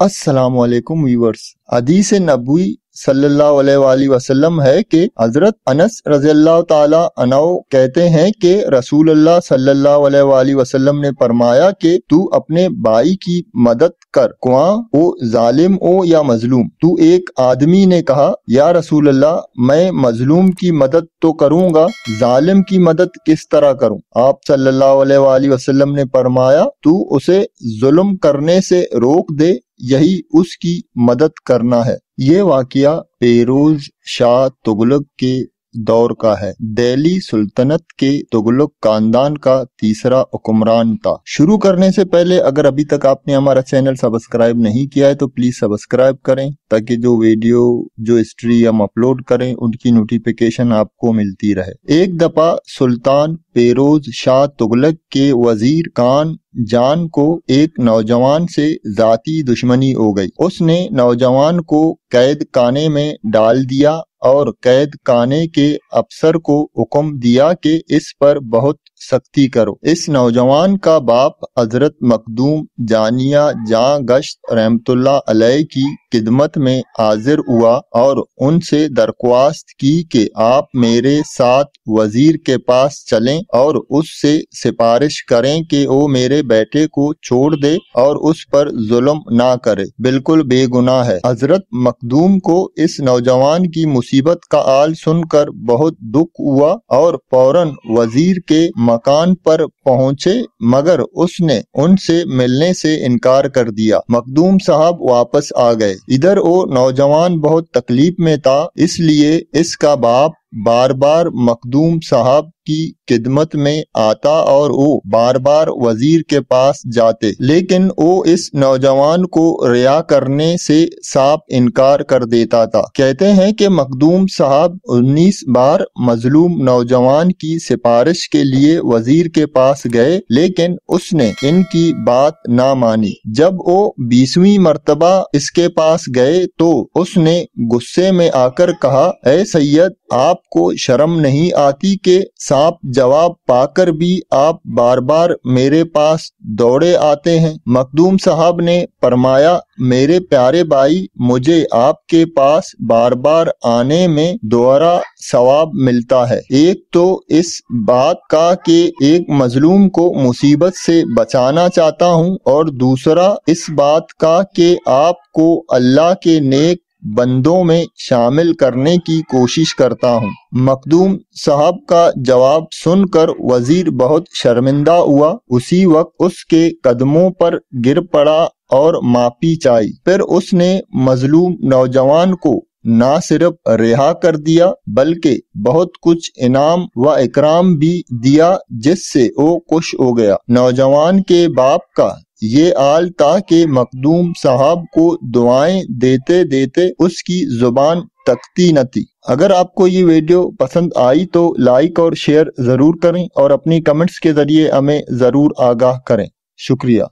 अस्सलाम वालेकुम व्यूवर्स हदीस नबवी सल्लल्लाहु वसल्लम है कि हज़रत अनस रजील्ला तआला अनहु कहते हैं कि रसूलुल्लाह सल्लल्लाहु अलैहि वसल्लम ने फरमाया कि तू अपने भाई की मदद कर कुआ ओ जालिम ओ या मजलूम तू एक आदमी ने कहा या रसूल अल्लाह मैं मजलूम की मदद तो करूँगा जालिम की मदद किस तरह करूँ आप सल्लल्लाहु अलैहि वसल्लम ने फरमाया तू उसे जुल्म करने से रोक दे यही उसकी मदद करना है। ये वाकया पेरोज शाह तुगलक के दौर का है। दिल्ली सुल्तनत के तुगलक खानदान का तीसरा हुक्मरान था। शुरू करने से पहले अगर अभी तक आपने हमारा चैनल सब्सक्राइब नहीं किया है तो प्लीज़ सब्सक्राइब करें, ताकि जो वीडियो, जो हिस्ट्री हम अपलोड करें, उनकी नोटिफिकेशन आपको मिलती रहे। एक दफ़ा सुल्तान पेरोज शाह तुगलक के वज़ीर खान जान को एक नौजवान से जाती दुश्मनी हो गई। उसने नौजवान को कैद खाने में डाल दिया और कैद खाने के अफसर को हुक्म दिया कि इस पर बहुत सख्ती करो। इस नौजवान का बाप हज़रत मखदूम जानिया जहाँ गश्त रहमतुल्ला अलैह की खिदमत में हाजिर हुआ और उनसे दरख्वास्त की कि आप मेरे साथ वज़ीर के पास चलें और उससे सिफारिश करें कि वो मेरे बेटे को छोड़ दे और उस पर जुल्म ना करे। बिल्कुल बेगुनाह है। हज़रत मखदूम को इस नौजवान की मुसीबत का आल सुनकर बहुत दुख हुआ और फ़ौरन वज़ीर के मकान पर पहुँचे, मगर उसने उनसे मिलने से इनकार कर दिया। मखदूम साहब वापस आ गए। इधर वो नौजवान बहुत तकलीफ़ में था, इसलिए इसका बाप बार बार मखदूम साहब की खिदमत में आता और वो बार बार वज़ीर के पास जाते। लेकिन वो इस नौजवान को रिया करने से साफ़ इनकार कर देता था। कहते हैं कि मखदूम साहब 19 बार मजलूम नौजवान की सिफारिश के लिए वज़ीर के पास गए, लेकिन उसने इनकी बात ना मानी। जब वो बीसवीं मरतबा इसके पास गए तो उसने गुस्से में आकर कहा ए सैयद, आपको शर्म नहीं आती के सांप जवाब पाकर भी आप बार बार मेरे पास दौड़े आते हैं। मखदूम साहब ने फरमाया, मेरे प्यारे भाई, मुझे आपके पास बार बार आने में दोबारा सवाब मिलता है। एक तो इस बात का कि एक मजलूम को मुसीबत से बचाना चाहता हूँ और दूसरा इस बात का कि आपको अल्लाह के नेक बंदों में शामिल करने की कोशिश करता हूँ। मखदूम साहब का जवाब सुनकर वज़ीर बहुत शर्मिंदा हुआ। उसी वक्त उसके कदमों पर गिर पड़ा और माफ़ी चाही। फिर उसने मजलूम नौजवान को न सिर्फ़ रिहा कर दिया, बल्कि बहुत कुछ इनाम व इकराम भी दिया, जिससे वो खुश हो गया। नौजवान के बाप का ये आल था कि मखदूम साहब को दुआएँ देते देते उसकी ज़ुबान तकती न थी। अगर आपको ये वीडियो पसंद आई तो लाइक और शेयर ज़रूर करें और अपनी कमेंट्स के ज़रिए हमें ज़रूर आगाह करें। शुक्रिया।